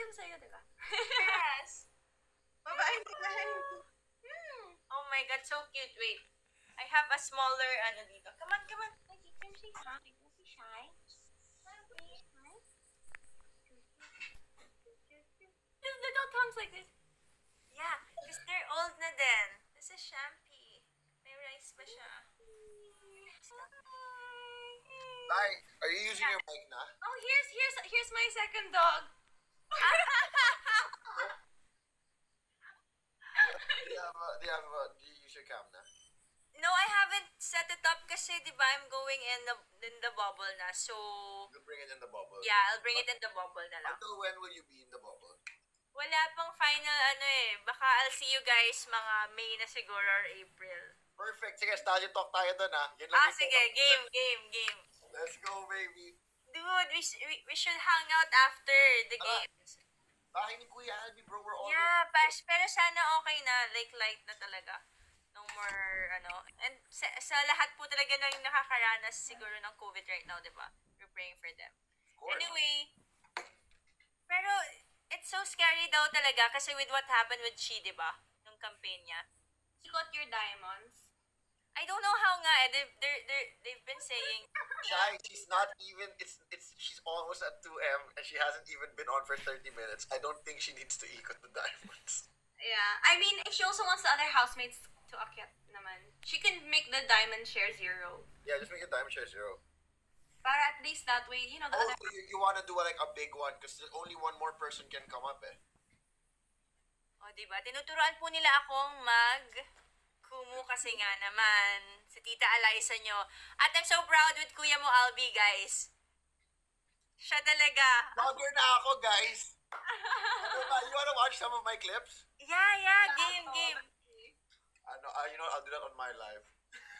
yun sa'yo, di ba? Yes. Babae sila. Hmm. Oh my God, so cute. Wait. I have a smaller, ano dito. Come on, come on. Like, can she shy? Can she shy? Just little tongues like this. Yeah, because they're old na din. This is Shampy. May rice pa siya. Tay, are you using your mic na? Oh, here's here's here's my second dog. Do you have, a, do you have, a, do you use your cam na? No, I haven't set it up kasi, di ba, I'm going in the in the bubble na. So, You'll bring it in the bubble. yeah, I'll bring it in the bubble na lang. Until when will you be in the bubble? Wala pang final ano eh. Baka I'll see you guys mga May na siguro or April. Perfect. Sige, study talk tayo doon ha. Yan lang Ah, sige. Game, game, game. Let's go, baby. Dude, we, sh- we, we should hang out after the Ah. games. Bahay ni Kuya Albi, bro. We're all Yeah, pas, pero sana okay na. Like, light na talaga. No more, ano. And sa, sa lahat po talaga ng nakakaranas siguro ng COVID right now, di ba? We're praying for them. Anyway, pero it's so scary daw talaga kasi with what happened with She, di ba? Nung campaign niya. You got your diamonds. I don't know how nga eh. They've, they're, they're, they've been saying, Shy, she's not even, it's, it's, she's almost at 2M and she hasn't even been on for 30 minutes. I don't think she needs to ikot the diamonds. Yeah. I mean, if she also wants the other housemates to akyat naman, she can make the diamond share zero. Yeah, just make a diamond share zero. Para at least that way, you know, the Oh, other... you, you want to do like a big one because only one more person can come up eh. o oh, di ba? Tinuturuan po nila akong mag kasi nga naman si Tita Eliza nyo. At I'm so proud with Kuya mo, Albi, guys. Siya talaga. Vlogger na ako, guys. ano? You wanna watch some of my clips? Yeah, yeah, game, game. Ano, uh, you know, I'll do that on my live.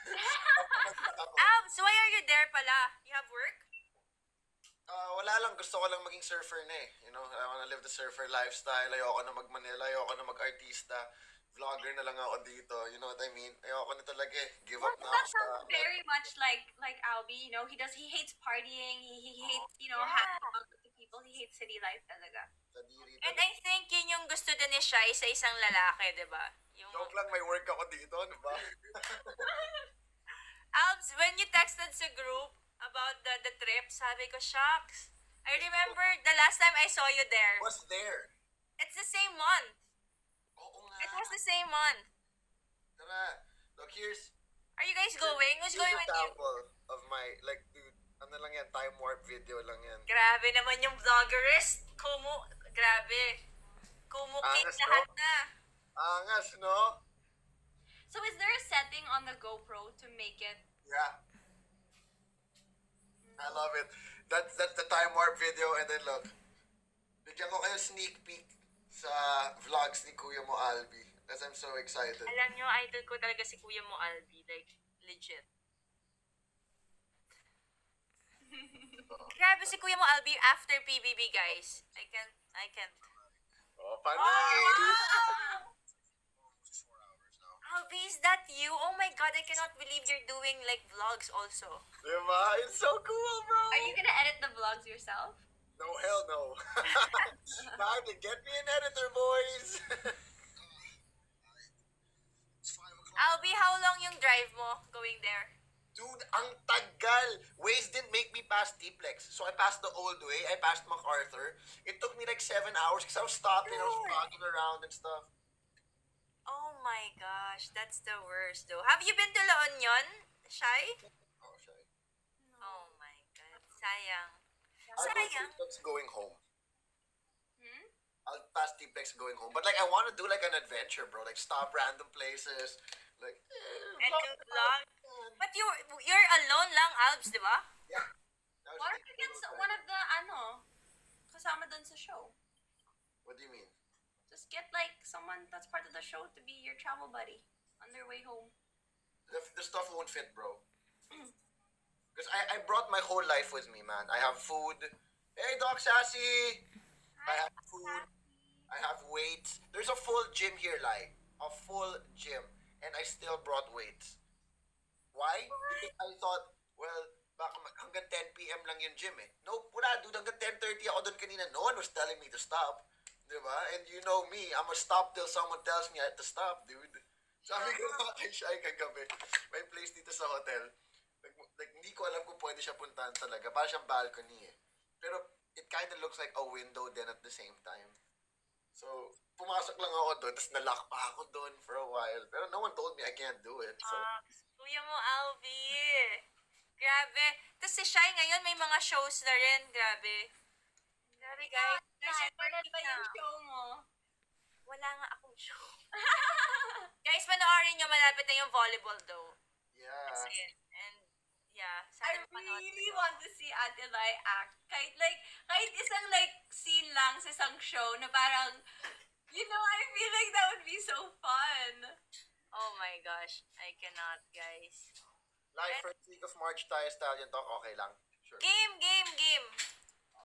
Abs, why are you there pala? You have work? Uh, wala lang, gusto ko lang maging surfer na eh. You know, I wanna live the surfer lifestyle. Ayoko na mag-Manila, ayoko na mag-artista. Vlogger na lang ako dito. You know what I mean? Ayoko na talaga eh. Give Well, up na that ako sa... sounds very much like like Albie. You know, he does. He hates partying. He, he hates you know Yeah. hanging out with the people. He hates city life talaga. And I think yun yung gusto din ni Shai sa isang lalaki, di ba? Yung... Joke lang, may work ako dito, di ba? Albs, when you texted sa group about the the trip, sabi ko, shucks. I remember the last time I saw you there. Was there? It's the same month. It was the same month. Tara. Look, here's... Are you guys going? Who's going with you? of my... Like, dude, ano lang yan, time warp video lang yan. Grabe naman yung vloggerist. Kumu, grabe. Kumukit Angas, no? na. Angas, no? So is there a setting on the GoPro to make it? Yeah. I love it. That's that's the time warp video and then look. Bigyan ko kayo sneak peek sa vlogs ni Kuya mo Albi. Because I'm so excited. Alam nyo, idol ko talaga si Kuya mo, Albi. Like, legit. Grabe si Kuya mo, Albi, after PBB, guys. I can't, I can't. Oh, funny! Oh, Albi, is that you? Oh my god, I cannot believe you're doing, like, vlogs also. Diba? It's so cool, bro! Are you gonna edit the vlogs yourself? No, hell Time to get me an editor, boys! Albi, how long yung drive mo going there? Dude, ang tagal! Waze didn't make me pass T-Plex. So I passed the old way, I passed MacArthur. It took me like seven hours because I was stopping, I was Dude. walking around and stuff. Oh my gosh, that's the worst though. Have you been to La Union, Shai? Oh, shy. Oh my god, sayang. I'll go Sayang. T-Plex going home. I'll pass T-Plex going home. But like, I want to do like an adventure, bro. Like, stop random places. Like, eh, And do vlog. But you you're alone lang, Alps, di ba? Yeah. What if you get one of the ano kasama dun sa show? What do you mean? Just get like someone that's part of the show to be your travel buddy on their way home. The, the stuff won't fit, bro. Because I, I brought my whole life with me, man. I have food. Hey, Doc Sassy! I have food. I have weights. There's a full gym here, like a full gym, and I still brought weights. Why? Because I thought, well, baka mag- hanggang 10 p.m. lang yung gym eh. Nope, wala dude. Hanggang 10.30 ako doon kanina, no one was telling me to stop. Di ba? And you know me, I'm gonna stop till someone tells me I have to stop, dude. Sabi ko nga kay Shai kagabi, may place dito sa hotel. Like, like, hindi ko alam kung pwede siya puntahan talaga. Para siyang balcony eh. Pero it kind of looks like a window then at the same time. So, pumasok lang ako doon, tapos nalock pa ako doon for a while. Pero no one told me I can't do it. So, Ah, kuya mo, Alvi. Grabe. Tapos si Shai ngayon may mga shows na rin. Grabe. Grabe, guys. Guys, Kailan ba yung show mo? Wala nga akong show. guys, panoorin nyo. Malapit na yung volleyball though. yeah. That's it. Yeah. I Sana really want to see Ate Lai act. Kahit like, kahit isang like scene lang sa isang show na parang, you know, I feel like that would be so fun. Oh my gosh. I cannot, guys. Live first week of March tayo, Stallion Talk, okay lang. Sure. Game, game, game.